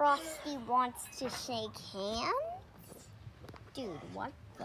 Frosty wants to shake hands? Dude, what the?